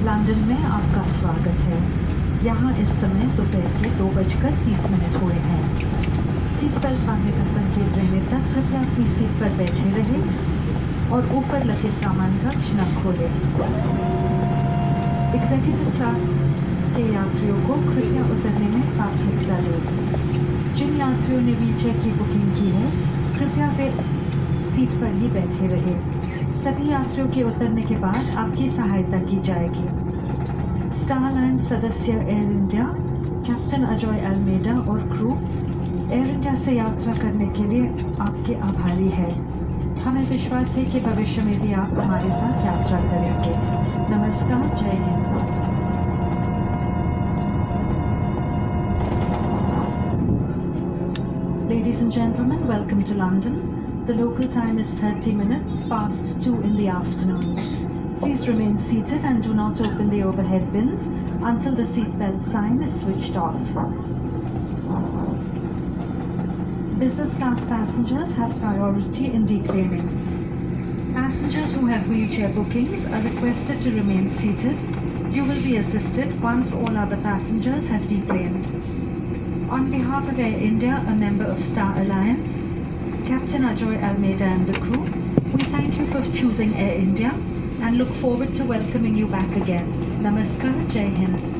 London में आपका स्वागत है। यहाँ इस समय दोपहर के दो बजकर तीस मिनट हुए हैं। सीट बेल्ट बांधने का संकेत रहने तक कृपया अपनी सीट पर बैठे रहे और ऊपर लगे सामान कक्ष न खोले। एग्जीक्यूटिव क्लास के यात्रियों को कृपया उतरने में प्राथमिकता दें जिन यात्रियों ने व्हीलचेयर की बुकिंग की है, कृपया वे सीट पर ही बैठे रहे। सभी यात्रियों के उतरने के बाद आपकी सहायता की जाएगी। स्टार लाइन सदस्य Air India captain Ajay Almeida और क्रू एयर इंडिया से यात्रा करने के लिए आपके आभारी है। हमें विश्वास है कि भविष्य में भी आप हमारे साथ यात्रा करेंगे। नमस्कार जय Hind. Ladies and gentlemen, welcome to London. The local time is 30 minutes past 2 in the afternoon. Please remain seated and do not open the overhead bins until the seatbelt sign is switched off. Business class passengers have priority in deplaning. Passengers who have wheelchair bookings are requested to remain seated. You will be assisted once all other passengers have deplaned. On behalf of Air India, a member of Captain Ajoy Almeida and the crew, we thank you for choosing Air India and look forward to welcoming you back again. Namaskar, Jai Hind.